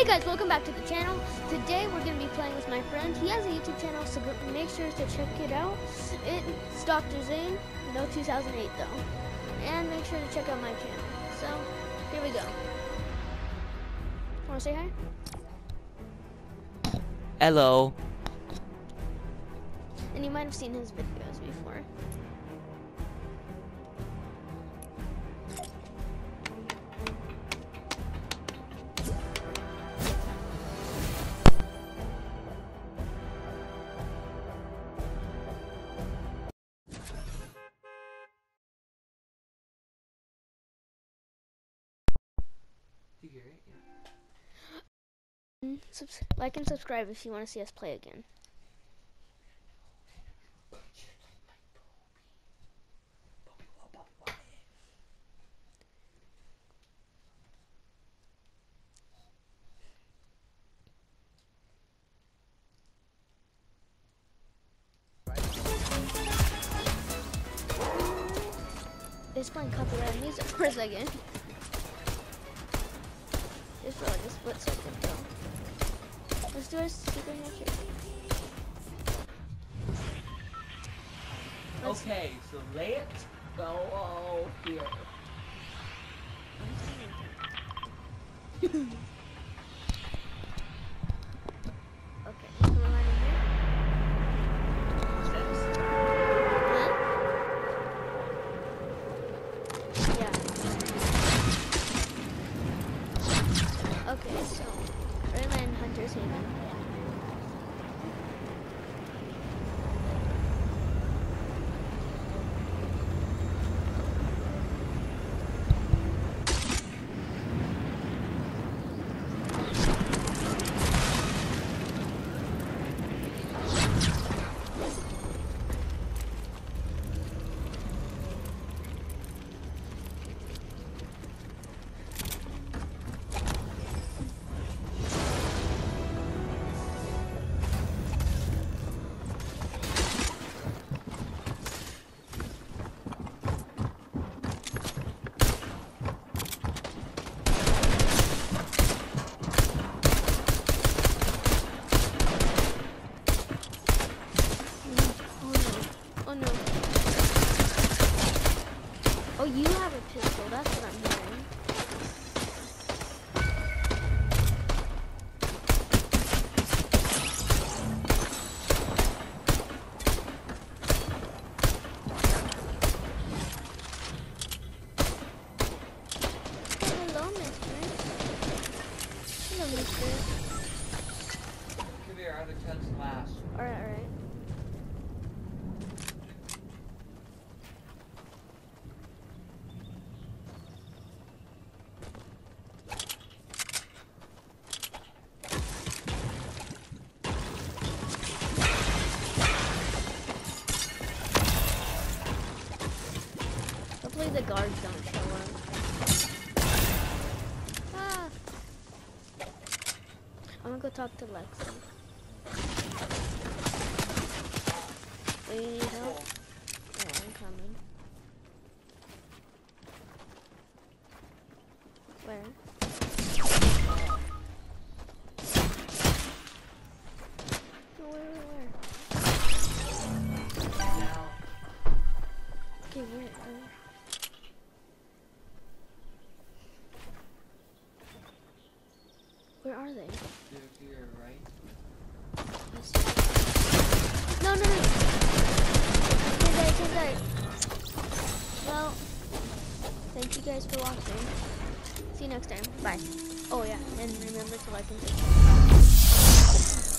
Hey guys, welcome back to the channel. Today we're going to be playing with my friend. He has a YouTube channel, so make sure to check it out. It's Dr. Zane, no 2008 though. And make sure to check out my channel. So, here we go. Want to say hi? Hello. And you might have seen his videos before. Hear it? Mm, Subs- like and subscribe if you want to see us play again. It's playing copyrighted music for a second. Like a split second though. Let's do a super handshake. Okay, so let's go here. 有请 Oh no. Oh, you have a pistol. That's what I'm hearing. Hello, mister. Mister. Come here, I'm the tenth last. Alright, alright. Hopefully the guards don't show up. Ah. I'm gonna go talk to Lexi. Need help? Yeah, I'm coming. Are they? they're here, right? No, no, no! Can't die, can't die. Well, thank you guys for watching. See you next time. Bye. Oh yeah, and remember to like and subscribe.